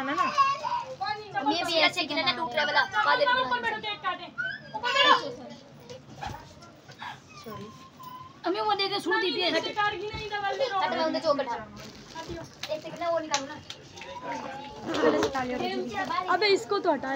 बनाना ना। मैं भी ऐसे गिने ना टूट रहा वाला? काले ऊपर बैठो केक काटे। ऊपर बैठो। सॉरी अम्मी वो दे दे सूट दी थी कार की नहीं दबल दे रो मैं उधर चो बैठा एक सेकंड ना वो निकालो ना अबे इसको तो हटा